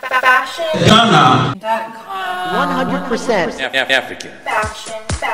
Fashion.com. 100% African. Fashion.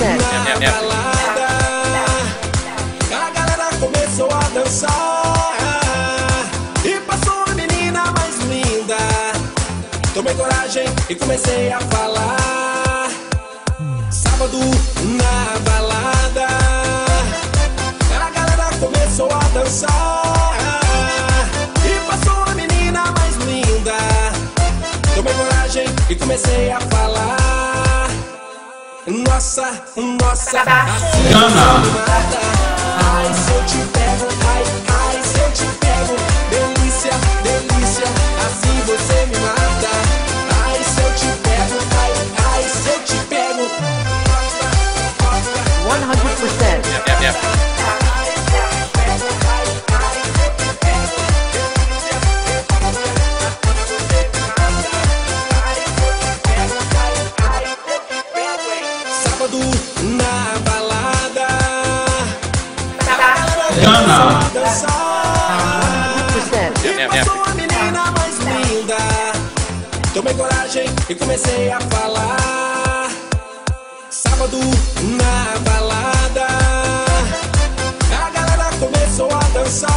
100%. Af- African. balada. A galera começou a dançar. E passou a menina mais linda. Tomei coragem e comecei a falar. Sábado na balada. A galera começou a dançar. E passou a menina mais linda. Tomei coragem e comecei a falar. Nossa, nossa, assim Ghana. você me mata. Ai, se eu te pego, ai, ai, se eu te pego. Delícia, delícia, assim você me mata. Ai, se eu te pego, ai, ai, se eu te pego. 100%. Af- Af- African. Na balada. Ghana. Dançar. 100%. E passou a menina mais linda. Tomei coragem e comecei a falar. Sábado na balada. A galera começou a dançar.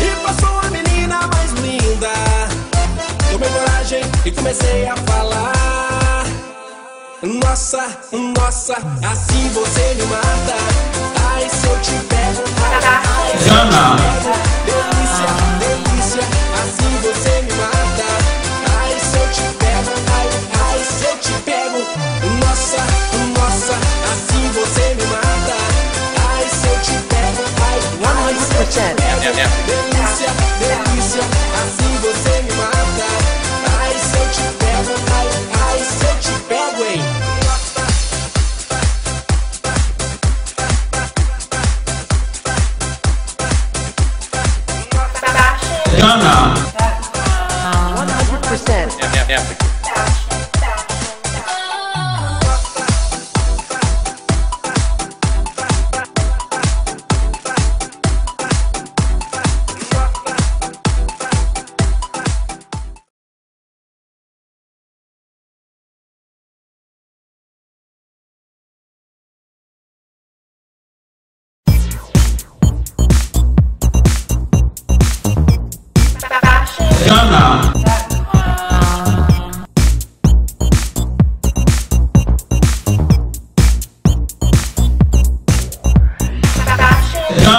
E passou a menina mais linda. Tomei coragem e comecei a falar. Nossa, nossa, assim você me mata. Ai, se eu te pego, ai, ai, Ghana. Delícia, delícia, assim você me mata. Ai, se eu te pego, ai, ai, se eu te pego. Nossa, nossa, assim você me mata. Ai, se eu te pego, ai, ai, se eu te 100%. pego. Delícia, delícia, percent.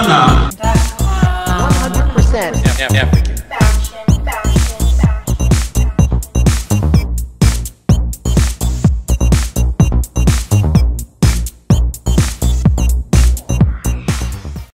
100%. Yeah, yeah, yeah.